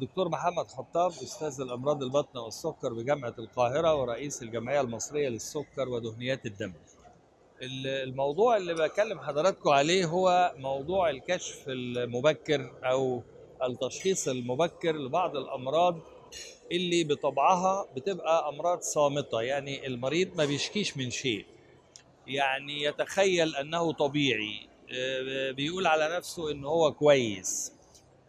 دكتور محمد خطاب أستاذ الأمراض البطن والسكر بجامعة القاهرة ورئيس الجمعية المصرية للسكر ودهنيات الدم. الموضوع اللي بكلم حضراتكم عليه هو موضوع الكشف المبكر أو التشخيص المبكر لبعض الأمراض اللي بطبعها بتبقى أمراض صامتة يعني المريض ما بيشكيش من شيء. يعني يتخيل أنه طبيعي بيقول على نفسه إن هو كويس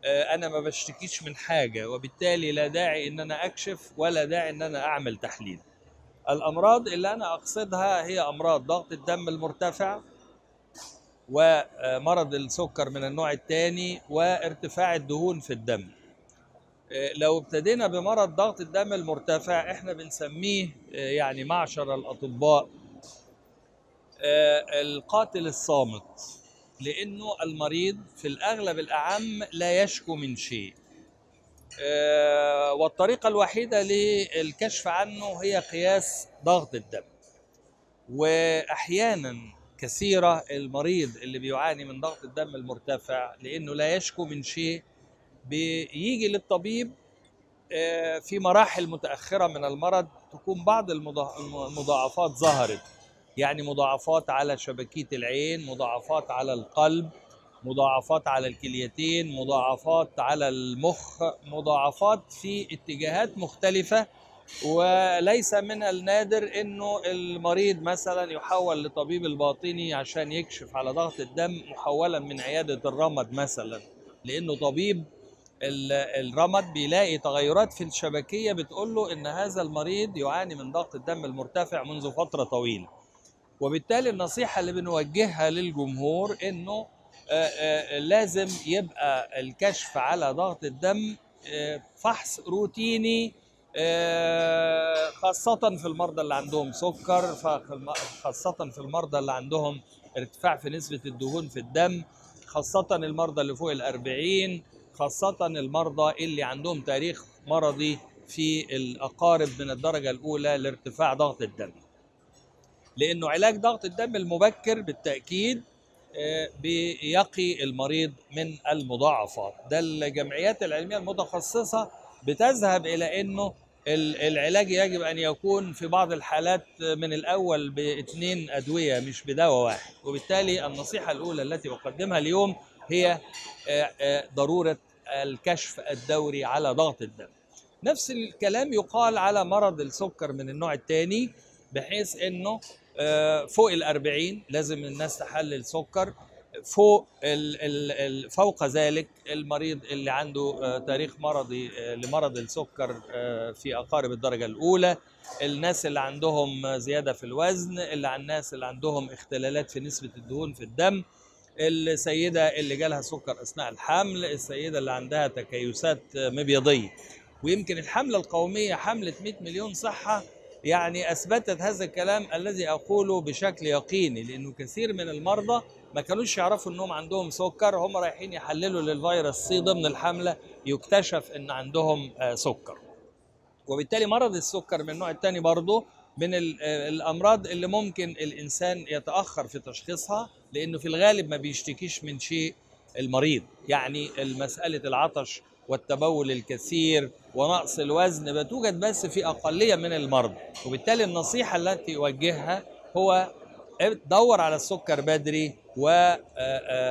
أنا ما بشتكيش من حاجة وبالتالي لا داعي إن أنا أكشف ولا داعي إن أنا أعمل تحليل. الأمراض اللي أنا أقصدها هي أمراض ضغط الدم المرتفع ومرض السكر من النوع الثاني وارتفاع الدهون في الدم. لو ابتدينا بمرض ضغط الدم المرتفع إحنا بنسميه يعني معشر الأطباء القاتل الصامت. لأنه المريض في الأغلب الأعم لا يشكو من شيء. والطريقة الوحيدة للكشف عنه هي قياس ضغط الدم. وأحيانا كثيرة المريض اللي بيعاني من ضغط الدم المرتفع لأنه لا يشكو من شيء بيجي للطبيب في مراحل متأخرة من المرض تكون بعض المضاعفات ظهرت. يعني مضاعفات على شبكية العين مضاعفات على القلب مضاعفات على الكليتين مضاعفات على المخ مضاعفات في اتجاهات مختلفة. وليس من النادر إنه المريض مثلا يحول لطبيب الباطني عشان يكشف على ضغط الدم محولا من عيادة الرمد مثلا. لأنه طبيب الرمد بيلاقي تغيرات في الشبكية بتقول له إن هذا المريض يعاني من ضغط الدم المرتفع منذ فترة طويلة. وبالتالي النصيحة اللي بنوجهها للجمهور إنه لازم يبقى الكشف على ضغط الدم فحص روتيني خاصة في المرضى اللي عندهم سكر خاصة في المرضى اللي عندهم ارتفاع في نسبة الدهون في الدم خاصة المرضى اللي فوق الأربعين خاصة المرضى اللي عندهم تاريخ مرضي في الأقارب من الدرجة الأولى لارتفاع ضغط الدم. لأنه علاج ضغط الدم المبكر بالتأكيد بيقي المريض من المضاعفات. ده الجمعيات العلمية المتخصصة بتذهب إلى إنه العلاج يجب أن يكون في بعض الحالات من الأول باثنين أدوية مش بدواء واحد. وبالتالي النصيحة الأولى التي أقدمها اليوم هي ضرورة الكشف الدوري على ضغط الدم. نفس الكلام يقال على مرض السكر من النوع الثاني بحيث إنه فوق الأربعين لازم الناس تحلل سكر. فوق ال ال ال فوق ذلك المريض اللي عنده تاريخ مرضي لمرض السكر في أقارب الدرجة الأولى. الناس اللي عندهم زيادة في الوزن اللي الناس اللي عندهم اختلالات في نسبة الدهون في الدم. السيدة اللي جالها سكر أثناء الحمل السيدة اللي عندها تكيسات مبيضية. ويمكن الحملة القومية حملة 100 مليون صحة يعني أثبتت هذا الكلام الذي أقوله بشكل يقيني لأنه كثير من المرضى ما كانوش يعرفوا إنهم عندهم سكر هم رايحين يحللوا للفيروس سي ضمن الحملة يكتشف إن عندهم سكر. وبالتالي مرض السكر من النوع الثاني برضه من الأمراض اللي ممكن الإنسان يتأخر في تشخيصها لأنه في الغالب ما بيشتكيش من شيء المريض. يعني مسألة العطش والتبول الكثير ونقص الوزن بتوجد بس في أقلية من المرضى. وبالتالي النصيحة التي أوجهها هو دور على السكر بدري وافحص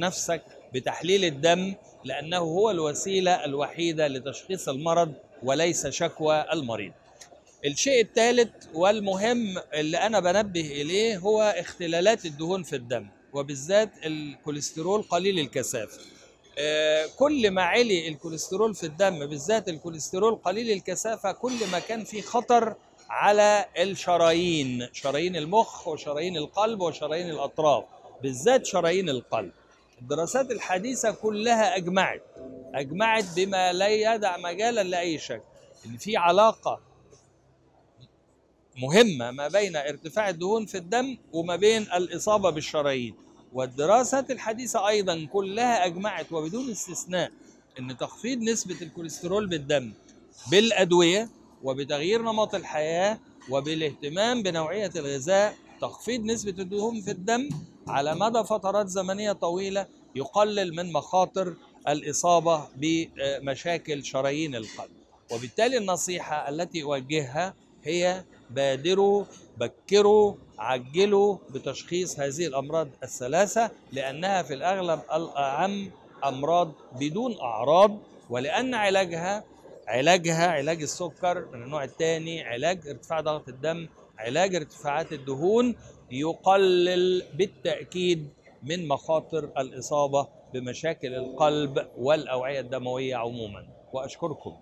نفسك بتحليل الدم لأنه هو الوسيلة الوحيدة لتشخيص المرض وليس شكوى المريض. الشيء الثالث والمهم اللي أنا بنبه إليه هو اختلالات الدهون في الدم وبالذات الكوليسترول قليل الكثافة. كل ما علي الكوليسترول في الدم بالذات الكوليسترول قليل الكثافة كل ما كان في خطر على الشرايين شرايين المخ وشرايين القلب وشرايين الأطراف بالذات شرايين القلب. الدراسات الحديثة كلها أجمعت أجمعت بما لا يدع مجالا لأي شك إن في علاقة مهمة ما بين ارتفاع الدهون في الدم وما بين الإصابة بالشرايين. والدراسات الحديثة أيضا كلها أجمعت وبدون استثناء أن تخفيض نسبة الكوليسترول بالدم بالأدوية وبتغيير نمط الحياة وبالاهتمام بنوعية الغذاء تخفيض نسبة الدهون في الدم على مدى فترات زمنية طويلة يقلل من مخاطر الإصابة بمشاكل شرايين القلب. وبالتالي النصيحة التي أوجهها هي بادروا بكروا عجلوا بتشخيص هذه الأمراض الثلاثة لأنها في الأغلب الأعم أمراض بدون أعراض ولأن علاجها علاجها علاج السكر من النوع الثاني علاج ارتفاع ضغط الدم علاج ارتفاعات الدهون يقلل بالتأكيد من مخاطر الإصابة بمشاكل القلب والأوعية الدموية عموما. وأشكركم.